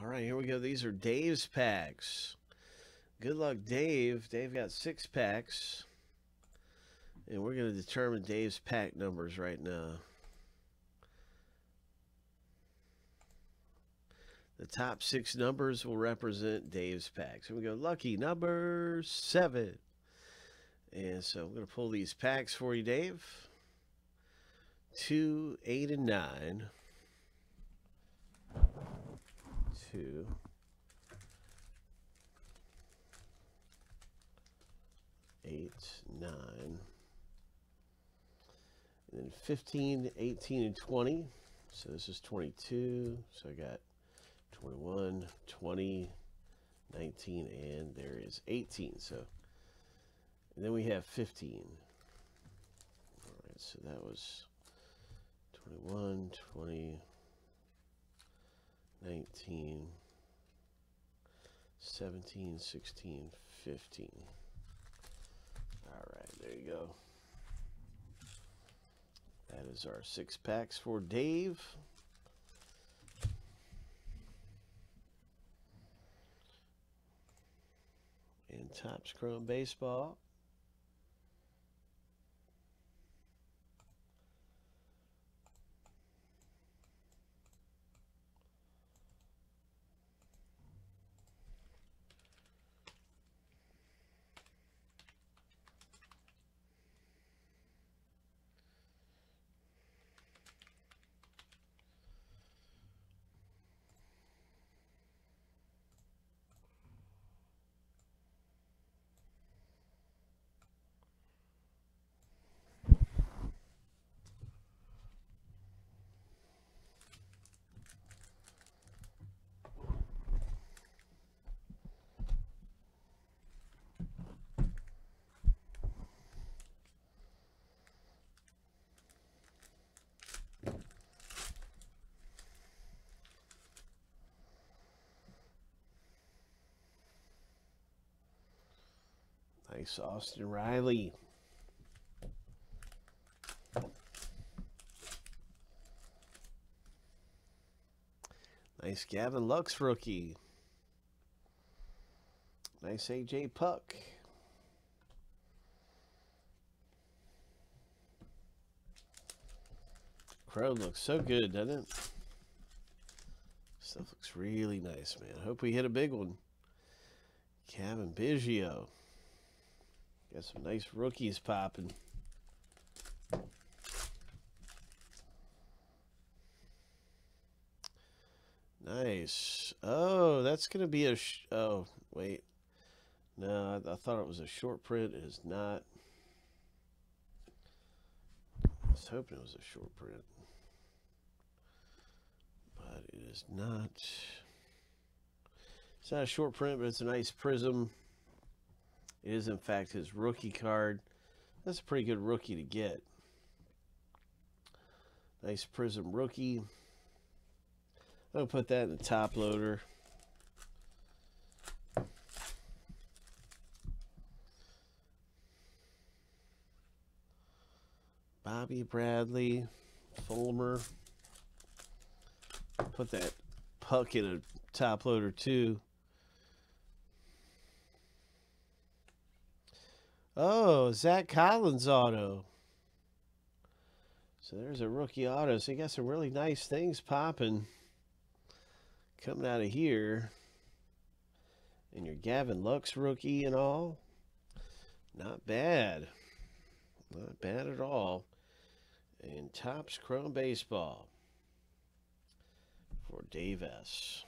All right, here we go. These are Dave's packs. Good luck, Dave. Dave got six packs. And we're going to determine Dave's pack numbers right now. The top six numbers will represent Dave's packs. Here we go. Lucky number seven. And so I'm going to pull these packs for you, Dave. Two, eight, and nine. Two. Eight, nine. And then 15, 18, and 20. So this is 22. So I got 21, 20, 19, and there is 18. So and then we have 15. All right, so that was 21, 20, 19, 17, 16, 15. All right, there you go. That is our six packs for Dave. And Topps Chrome Baseball. Nice Austin Riley. Nice Gavin Lux rookie. Nice AJ Puk. Chrome looks so good, doesn't it? Stuff looks really nice, man. Hope we hit a big one. Cavan Biggio. Got some nice rookies popping. Nice. Oh, that's going to be a... oh, wait. No, I, I, thought it was a short print. It is not. I was hoping it was a short print. But it is not. It's not a short print, but it's a nice prism. It is, in fact, his rookie card. That's a pretty good rookie to get. Nice Prism rookie. I'll put that in the top loader. Bobby Bradley, Fulmer. Put that Puk in a top loader too. Oh, Zack Collins auto. So there's a rookie auto. So you got some really nice things popping coming out of here. And your Gavin Lux rookie and all. Not bad. Not bad at all. And Topps Chrome Baseball for Dave S.